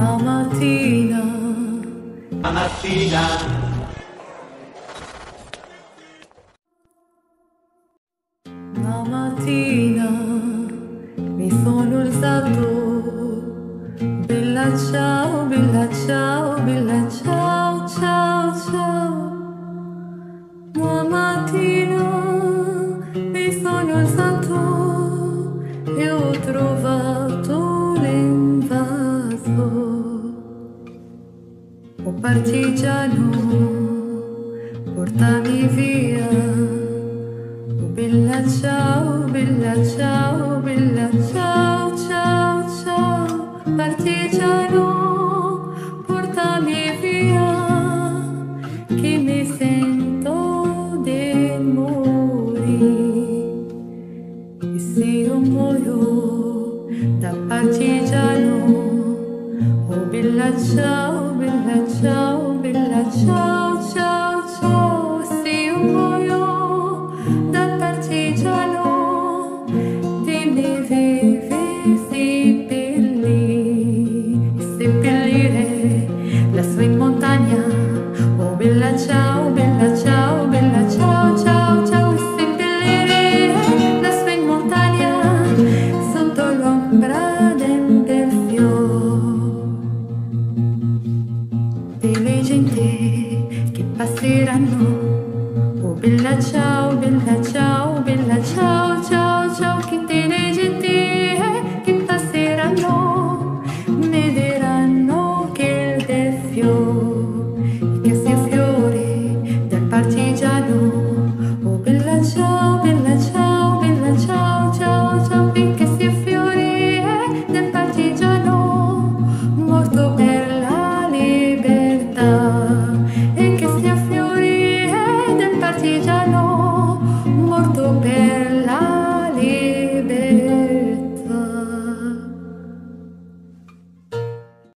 La mattina, La mattina. La mattina mi sono alzato. Bella ciao, bella ciao, bella ciao, ciao, partigiano, portami via. Oh bella ciao, bella ciao, bella ciao, ciao, ciao. Partigiano, portami via, che mi sento di morire. E se io muoio da partigiano, oh bella ciao, bella ciao, bella ciao, ciao, gente che passeranno. Oh bella ciao, bella ciao,